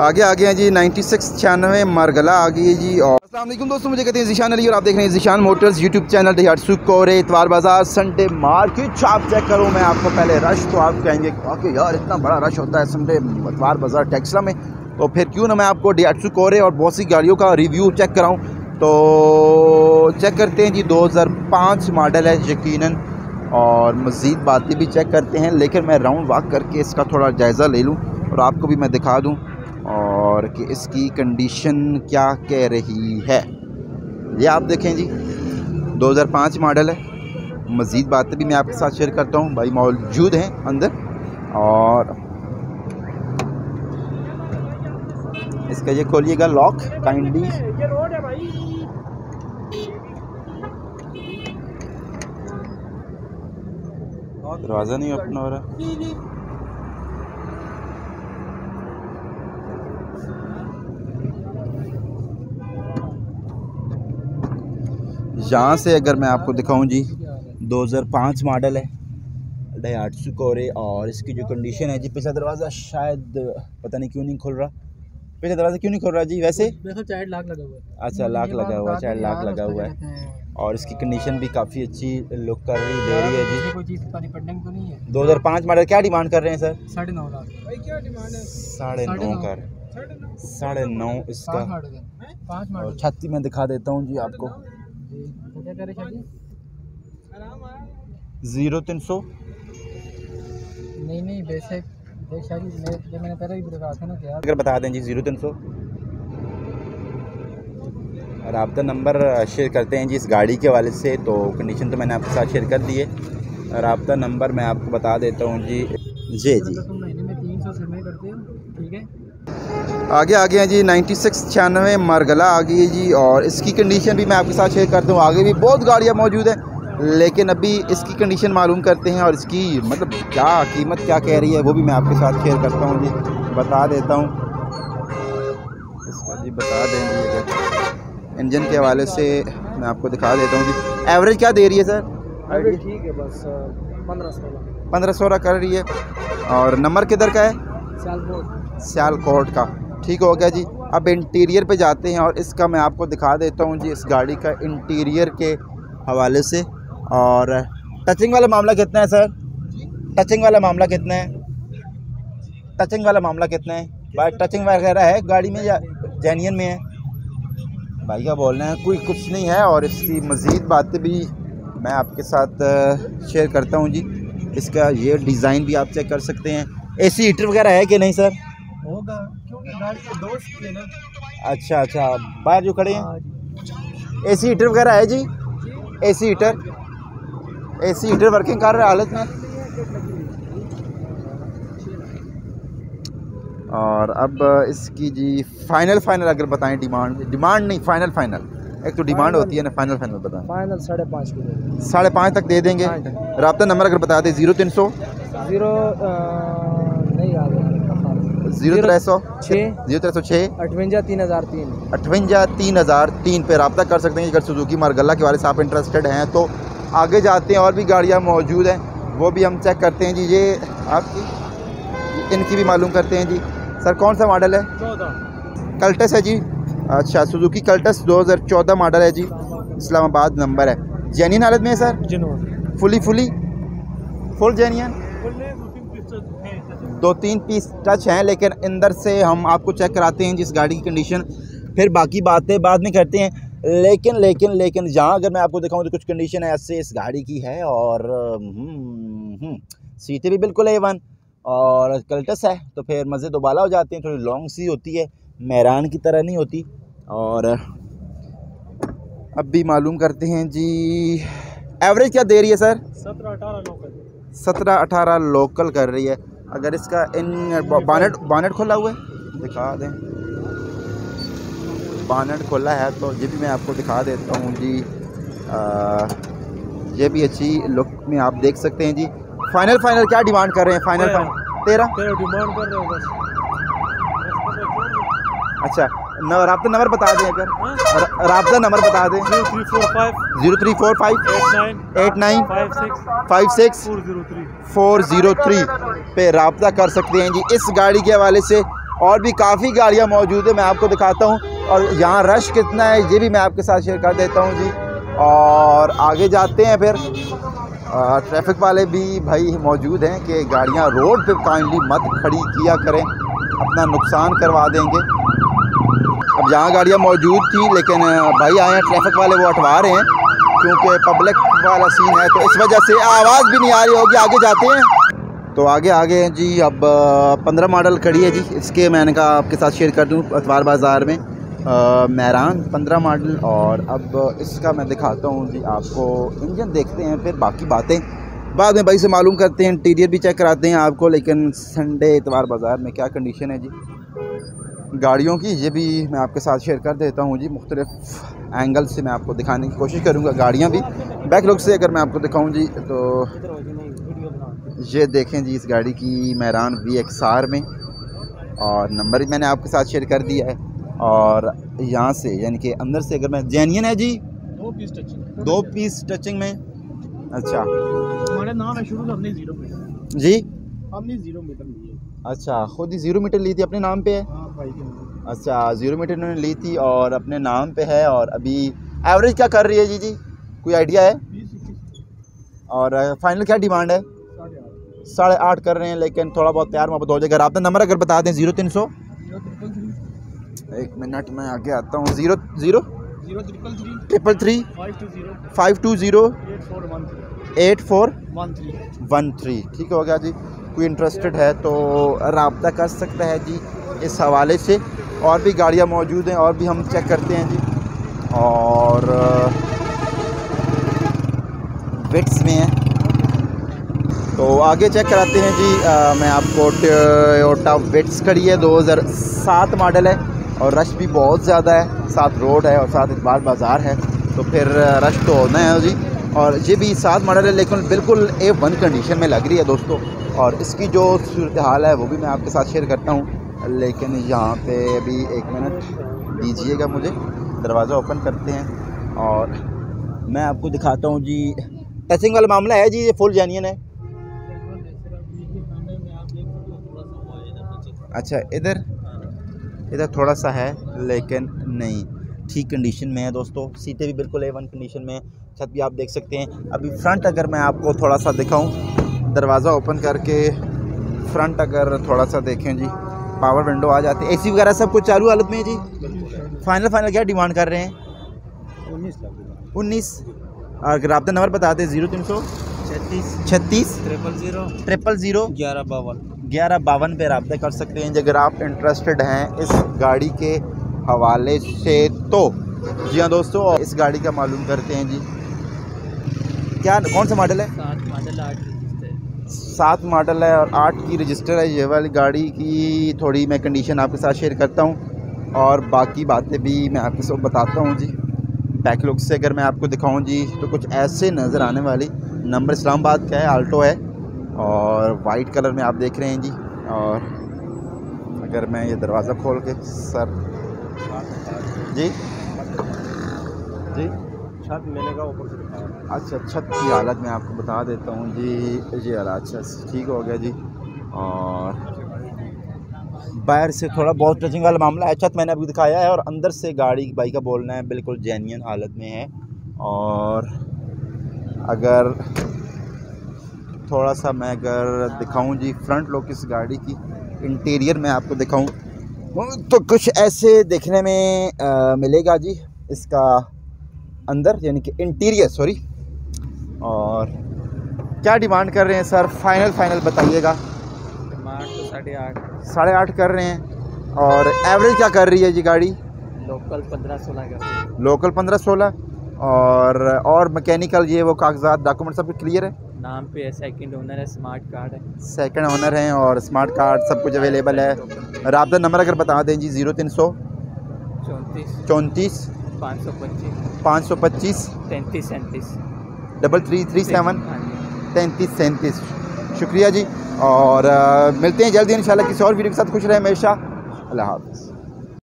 आगे आ हैं जी ninety six छियानवे मरगला आ गई है जी, और असल दोस्तों, मुझे कहते हैं जीशान अली, और आप देख रहे हैं जीशान मोटर्स यूट्यूब चैनल दिहाड़ कोरे इतवार बाज़ार संडे मार्केट आप चेक करो, मैं आपको पहले रश तो आप कहेंगे ओके यार, इतना बड़ा रश होता है संडे इतवार बाज़ार टेक्सला में। तो फिर क्यों ना मैं आपको डिहाड़ कोरे और बहुत सी गाड़ियों का रिव्यू चेक कराऊँ। तो चेक करते हैं जी 2005 मॉडल है यकीन और मज़ीद बातें भी चेक करते हैं, लेकिन मैं राउंड वाक करके इसका थोड़ा जायज़ा ले लूँ, और आपको भी मैं दिखा दूँ। और कि इसकी कंडीशन क्या कह रही है। ये आप देखें जी 2005 मॉडल है। मज़ीद बातें भी मैं आपके साथ शेयर करता हूँ, भाई मौजूद हैं अंदर। और इसका ये खोलिएगा लॉक काइंडली दरवाज़ा नहीं ओपन हो रहा। यहाँ से अगर मैं आपको दिखाऊँ जी 2005 मॉडल है डयाटसू कोरे और इसकी जो कंडीशन है जी पिछला दरवाज़ा शायद पता नहीं क्यों नहीं खुल रहा। पिछला दरवाज़ा क्यों नहीं खुल रहा जी वैसे? लगा हुआ है। अच्छा लाख लगा हुआ है चाइल्ड लॉक लगा हुआ है। और इसकी कंडीशन भी काफ़ी अच्छी लुक कर रही दे रही है जी। कोई चीज़ तो नहीं है। दो हज़ार पाँच मॉडल क्या डिमांड कर रहे हैं सर साढ़े नौ लाख। साढ़े नौ कर। साढ़े नौ। इसका। और छत्ती में दिखा देता हूँ जी आपको। ज़ीरो तीन सौ? नहीं नहीं बेसिक देख शादी मैं जब मैंने पहले भी दिखा था ना क्या अगर बता दें जी ज़ीरो तीन सौ। रबता नंबर शेयर करते हैं जी इस गाड़ी के वाले से तो कंडीशन तो मैंने आपके साथ शेयर कर दी है। रबता नंबर मैं आपको बता देता हूँ जी। जी जी। महीने में तीन सौ करते हो ठीक है? आगे आ हैं जी नाइन्टी सिक्स छियानवे मरगला आ गई है जी और इसकी कंडीशन भी मैं आपके साथ शेयर करता हूँ। आगे भी बहुत गाड़ियाँ मौजूद हैं लेकिन अभी इसकी कंडीशन मालूम करते हैं और इसकी मतलब क्या कीमत क्या कह रही है वो भी मैं आपके साथ शेयर करता हूँ जी। बता देता हूँ। इसका जी बता देंगे अगर। इंजन के हवाले से मैं आपको दिखा देता हूँ जी। एवरेज क्या दे रही है सर ठीक है बस पंद्रह सोलह। पंद्रह सोलह कर रही है। और नंबर किधर का है? साल सियालकोट का। ठीक हो गया जी। अब इंटीरियर पे जाते हैं और इसका मैं आपको दिखा देता हूँ जी, इस गाड़ी का इंटीरियर के हवाले से। और टचिंग वाला मामला कितना है, सर? टचिंग वाला मामला कितना है? टचिंग वाला मामला कितना है? भाई, टचिंग वगैरह है गाड़ी में या जेनियन में है? भाई का बोल रहे हैं? कोई कुछ नहीं है और इसकी मज़ीद बातें भी मैं आपके साथ शेयर करता हूँ जी। इसका ये डिज़ाइन भी आप चेक कर सकते हैं। एसी हीटर वगैरह है कि नहीं, सर? होगा। के दोस्त थे ना। अच्छा अच्छा। बाहर जो खड़े हैं? एसी हीटर वगैरह है जी? A C heater? A C heater working कर रहे हालत में? और अब इसकी जी फाइनल फाइनल अगर बताएँ डिमांड डिमांड नहीं फाइनल फाइनल एक तो डिमांड होती है ना फाइनल फाइनल बताएँ। फाइनल साढ़े पाँच साढ़े पाँच तक दे देंगे। रबता नंबर अगर बता दें ज़ीरो तीन सौ? ज़ीरो है ज़ीरो त्रै सौ छः ज़ीरो त्रै सौ छः। अठवंजा तीन हज़ार तीन। अठवंजा तीन हज़ार तीन पे रबता कर सकते हैं अगर सुजुकी मारगला के वाले से आप इंटरेस्टेड हैं तो आगे जाते हैं और भी गाड़ियाँ मौजूद हैं वो भी हम चेक करते हैं जी ये आपकी इनकी भी मालूम करते हैं जी। सर कौन सा मॉडल है? कल्टस है जी? अच्छा सुजुकी कल्टस 2014 मॉडल है जी। इस्लामाबाद नंबर है। जेनियन हालत में है sir? Fully fully full genuine दो तीन पीस टच हैं लेकिन अंदर से हम आपको चेक कराते हैं जिस गाड़ी की कंडीशन फिर बाकी बातें बाद में करते हैं। लेकिन लेकिन लेकिन जहाँ अगर मैं आपको दिखाऊँ तो कुछ कंडीशन ऐसे इस गाड़ी की है और हम्म, हम्म, सीटें भी बिल्कुल ए वन और कल्टस है तो फिर मज़े दोबाला हो जाते हैं थोड़ी लॉन्ग सी होती है मेहरान की तरह नहीं होती। और अब भी मालूम करते हैं जी एवरेज क्या दे रही है सर सत्रह अठारह लोकल सत्रह अठारह लोकल कर रही है। अगर इसका इन बानेट बानेट खोला हुआ है दिखा दें। बानेट खोला है तो ये भी मैं आपको दिखा देता हूँ जी। आ, ये भी अच्छी लुक में आप देख सकते हैं जी। फाइनल फाइनल क्या डिमांड कर रहे हैं? फाइनल फाइनल तेरह? तेरह डिमांड कर रहे हैं बस। अच्छा रबता नंबर बता दें अगर। रबता नंबर बता दें। Zero three four five. Zero three four five. Eight nine. Eight nine. Five six. Five six. Four zero three. Four zero three पे रबता कर सकते हैं जी। इस गाड़ी के हवाले से और भी काफ़ी गाड़ियाँ मौजूद है मैं आपको दिखाता हूँ। और यहाँ रश कितना है ये भी मैं आपके साथ शेयर कर देता हूँ जी। और आगे जाते हैं फिर। ट्रैफ़िक वाले भी भाई मौजूद हैं कि गाड़ियाँ रोड पे काइंडली मत खड़ी किया करें। अपना नुकसान करवा देंगे। यहाँ गाड़ियाँ मौजूद थी, लेकिन भाई आए हैं ट्रैफ़िक वाले वो हटवा रहे हैं, क्योंकि पब्लिक वाला सीन है तो इस वजह से आवाज़ भी नहीं आ रही होगी, आगे जाते हैं। तो आगे आगे जी, अब पंद्रह मॉडल खड़ी है जी, इसके मैंने कहा आपके साथ शेयर कर दूँ, अतवार बाज़ार में। महरान, पंद्रह मॉडल और अब इसका मैं दिखाता हूँ जी आपको इंजन देखते हैं, फिर बाकी बातें। बाद में भाई से मालूम करते हैं इंटीरियर भी चेक कराते हैं आपको, लेकिन संडे इतवार बाज़ार में क्या कंडीशन है जी। गाड़ियों की ये भी मैं आपके साथ शेयर कर देता हूँ जी मुख्तलिफ़ एंगल से मैं आपको दिखाने की कोशिश करूँगा गाड़ियाँ भी। बैक लुक से अगर मैं आपको दिखाऊँ जी तो ये देखें जी इस गाड़ी की मैरान वी एक्स आर में और नंबर भी मैंने आपके साथ शेयर कर दिया है और यहाँ से यानी कि अंदर से अगर मैं जैनियन है जी? दो पीस टचिंग दो पीस टचिंग में। अच्छा। हमारा नाम है शुरू से ज़ीरो जी? हमने ज़ीरो मीटर लिए अच्छा खुद ही ज़ीरो मीटर ली थी अपने नाम पे? है हाँ भाई के अच्छा ज़ीरो मीटर इन्होंने ली थी और अपने नाम पे है और अभी एवरेज क्या कर रही है जी जी? कोई आइडिया है? और फाइनल क्या डिमांड है? साढ़े आठ। कर रहे हैं लेकिन थोड़ा बहुत प्यार मोहब्बत हो जाएगा। आपने नंबर अगर बता दें ज़ीरो तीन सौ? एक मिनट में आगे आता हूँ। Zero zero triple three five two zero eight four one three ठीक हो गया जी। कोई इंटरेस्टेड है तो रबता कर सकता है जी इस हवाले से। और भी गाड़ियाँ मौजूद हैं और भी हम चेक करते हैं जी। और विट्स में हैं। तो आगे चेक कराते हैं जी आ, मैं आपको टोयोटा विट्स खड़ी है 2007 मॉडल है। और रश भी बहुत ज़्यादा है साथ रोड है और साथ इतबार बाज़ार है। तो फिर रश तो होना है जी। और ये भी सात मॉडल है लेकिन बिल्कुल ए वन कंडीशन में लग रही है दोस्तों। और इसकी जो सूरत हाल है, वो भी मैं आपके साथ शेयर करता हूँ। लेकिन यहाँ पे अभी एक मिनट दीजिएगा मुझे। दरवाज़ा ओपन करते हैं और मैं आपको दिखाता हूँ जी। टचिंग वाला मामला है जी, ये फुल जेन्यन है। अच्छा इधर? इधर थोड़ा सा है, लेकिन नहीं। ठीक कंडीशन में है दोस्तों। सीटें भी बिल्कुल ए वन कंडीशन में है। छत भी आप देख सकते हैं। अभी फ्रंट अगर मैं आपको थोड़ा सा दिखाऊँ दरवाज़ा ओपन करके फ्रंट अगर थोड़ा सा देखें जी पावर विंडो आ जाती है। एसी वगैरह सब कुछ चालू हालत में है जी? फाइनल फाइनल क्या डिमांड कर रहे हैं? उन्नीस उन्नीस? अगर आपका नंबर बता दें ज़ीरो तीन सौ? छत्तीस। छत्तीस? ट्रिपल ज़ीरो ट्रिपल ज़ीरो ग्यारह बावन। ग्यारह बावन पे रबता कर सकते हैं अगर आप इंटरेस्टेड हैं इस गाड़ी के हवाले से तो। जी हाँ दोस्तों इस गाड़ी का मालूम करते हैं जी। क्या कौन सा मॉडल है? सात मॉडल आठ सात मॉडल है और आठ की रजिस्टर है। ये वाली गाड़ी की थोड़ी मैं कंडीशन आपके साथ शेयर करता हूँ और बाकी बातें भी मैं आपके साथ बताता हूँ जी। बैक लुक से अगर मैं आपको दिखाऊँ जी तो कुछ ऐसे नज़र आने वाली नंबर इस्लामाबाद का है आल्टो है और वाइट कलर में आप देख रहे हैं जी। और अगर मैं ये दरवाज़ा खोल के सर जी? जी? छत मैंने कहा ऊपर से अच्छा छत की हालत मैं आपको बता देता हूँ जी जी यार अच्छा ठीक हो गया जी। और बाहर से थोड़ा बहुत टचिंग वाला मामला है। छत मैंने अभी दिखाया है और अंदर से गाड़ी बाई का बोलना है बिल्कुल जेन्यन हालत में है। और अगर थोड़ा सा मैं अगर दिखाऊँ जी फ्रंट लुक इस गाड़ी की इंटीरियर में आपको दिखाऊँ तो कुछ ऐसे देखने में आ, मिलेगा जी। इसका अंदर यानी कि इंटीरियर सॉरी और क्या डिमांड कर रहे हैं सर फाइनल फाइनल बताइएगा। डिमांड तो साढ़े आठ। साढ़े आठ कर रहे हैं। और एवरेज क्या कर रही है जी गाड़ी? लोकल पंद्रह सोलह का लोकल पंद्रह सोलह। और और मैकेनिकल ये वो कागजात डॉक्यूमेंट सब क्लियर है? नाम पे है सेकंड ओनर है स्मार्ट कार्ड है। सेकंड ओनर है और स्मार्ट कार्ड सब कुछ अवेलेबल है। रबता नंबर अगर बता दें जी ज़ीरो तीन सौ चौंतीस। चौंतीस। पाँच सौ पच्चीस। पाँच सौ पच्चीस। तैंतीस सैंतीस। Double three three seven. हाँ तैंतीस सैंतीस। शुक्रिया जी। और आ, मिलते हैं जल्दी इंशाल्लाह किसी और वीडियो के साथ खुश रहे हमेशा। अल्लाह हाफ़िज़।